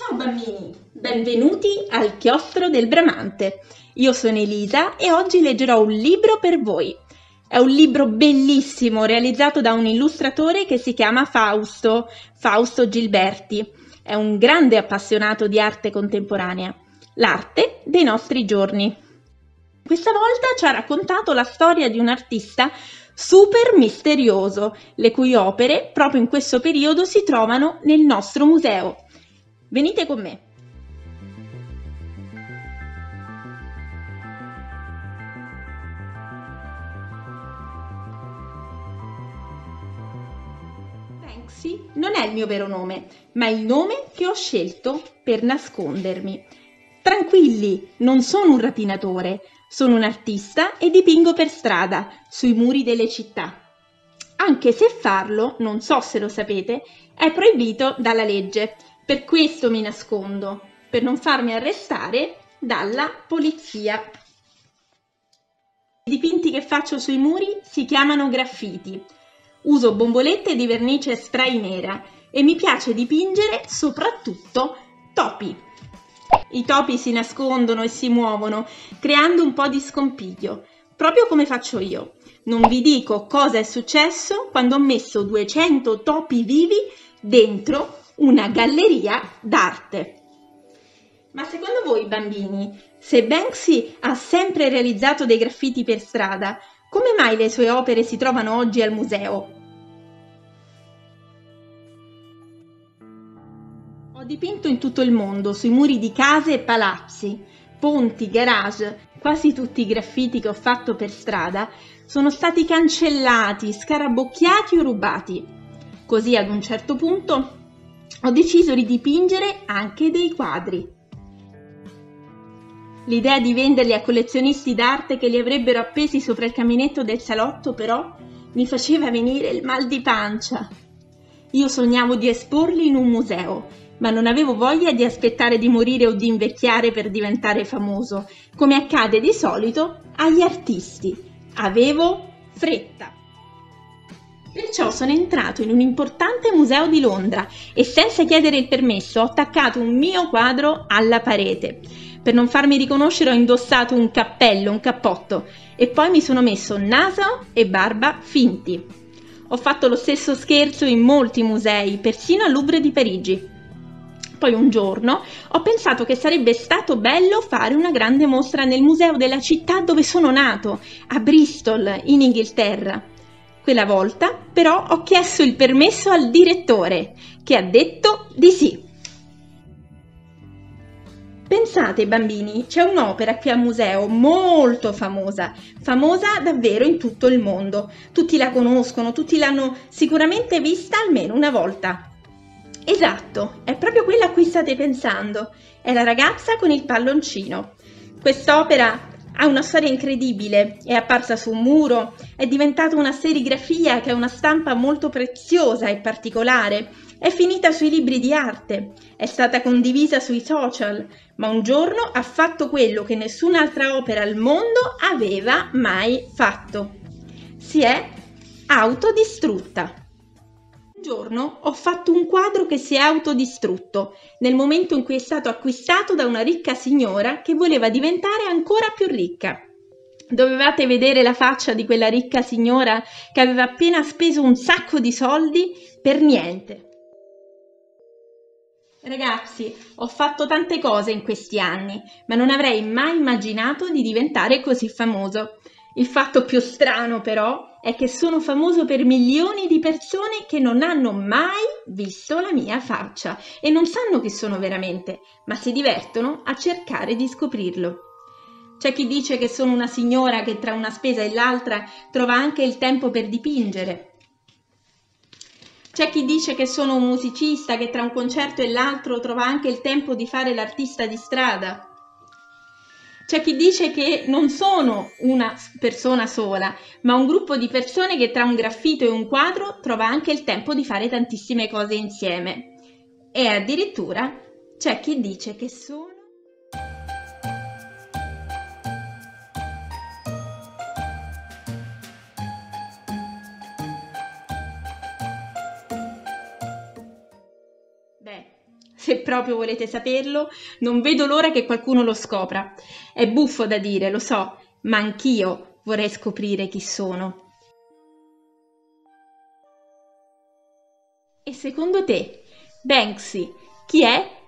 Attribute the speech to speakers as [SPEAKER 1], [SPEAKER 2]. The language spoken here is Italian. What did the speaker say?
[SPEAKER 1] Ciao bambini, benvenuti al chiostro del Bramante. Io sono Elisa e oggi leggerò un libro per voi. È un libro bellissimo realizzato da un illustratore che si chiama Fausto, Fausto Gilberti. È un grande appassionato di arte contemporanea, l'arte dei nostri giorni. Questa volta ci ha raccontato la storia di un artista super misterioso, le cui opere proprio in questo periodo si trovano nel nostro museo. Venite con me. Banksy non è il mio vero nome, ma il nome che ho scelto per nascondermi. Tranquilli, non sono un rapinatore, sono un artista e dipingo per strada, sui muri delle città. Anche se farlo, non so se lo sapete, è proibito dalla legge per questo mi nascondo, per non farmi arrestare dalla polizia. I dipinti che faccio sui muri si chiamano graffiti. Uso bombolette di vernice spray nera e mi piace dipingere soprattutto topi. I topi si nascondono e si muovono, creando un po' di scompiglio, proprio come faccio io. Non vi dico cosa è successo quando ho messo 200 topi vivi dentro una galleria d'arte. Ma secondo voi, bambini, se Banksy ha sempre realizzato dei graffiti per strada, come mai le sue opere si trovano oggi al museo? Ho dipinto in tutto il mondo, sui muri di case e palazzi, ponti, garage, quasi tutti i graffiti che ho fatto per strada sono stati cancellati, scarabocchiati o rubati. Così ad un certo punto ho deciso di dipingere anche dei quadri. L'idea di venderli a collezionisti d'arte che li avrebbero appesi sopra il caminetto del salotto, però, mi faceva venire il mal di pancia. Io sognavo di esporli in un museo, ma non avevo voglia di aspettare di morire o di invecchiare per diventare famoso, come accade di solito agli artisti. Avevo fretta. Perciò sono entrato in un importante museo di Londra e senza chiedere il permesso ho attaccato un mio quadro alla parete. Per non farmi riconoscere ho indossato un cappello, un cappotto e poi mi sono messo naso e barba finti. Ho fatto lo stesso scherzo in molti musei, persino al Louvre di Parigi. Poi un giorno ho pensato che sarebbe stato bello fare una grande mostra nel museo della città dove sono nato, a Bristol, in Inghilterra. Quella volta però ho chiesto il permesso al direttore, che ha detto di sì. Pensate bambini, c'è un'opera qui al museo molto famosa, famosa davvero in tutto il mondo. Tutti la conoscono, tutti l'hanno sicuramente vista almeno una volta. Esatto, è proprio quella a cui state pensando. È la ragazza con il palloncino. Quest'opera ha una storia incredibile, è apparsa su un muro, è diventata una serigrafia che ha una stampa molto preziosa e particolare, è finita sui libri di arte, è stata condivisa sui social, ma un giorno ha fatto quello che nessun'altra opera al mondo aveva mai fatto. Si è autodistrutta. Giorno ho fatto un quadro che si è autodistrutto, nel momento in cui è stato acquistato da una ricca signora che voleva diventare ancora più ricca. Dovevate vedere la faccia di quella ricca signora che aveva appena speso un sacco di soldi per niente. Ragazzi, ho fatto tante cose in questi anni, ma non avrei mai immaginato di diventare così famoso. Il fatto più strano però è che sono famoso per milioni di persone che non hanno mai visto la mia faccia e non sanno chi sono veramente, ma si divertono a cercare di scoprirlo. C'è chi dice che sono una signora che tra una spesa e l'altra trova anche il tempo per dipingere. C'è chi dice che sono un musicista che tra un concerto e l'altro trova anche il tempo di fare l'artista di strada. C'è chi dice che non sono una persona sola, ma un gruppo di persone che tra un graffito e un quadro trova anche il tempo di fare tantissime cose insieme. E addirittura c'è chi dice che sono Se proprio volete saperlo, non vedo l'ora che qualcuno lo scopra. È buffo da dire, lo so, ma anch'io vorrei scoprire chi sono. E secondo te, Banksy, chi è?